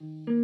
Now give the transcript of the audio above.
you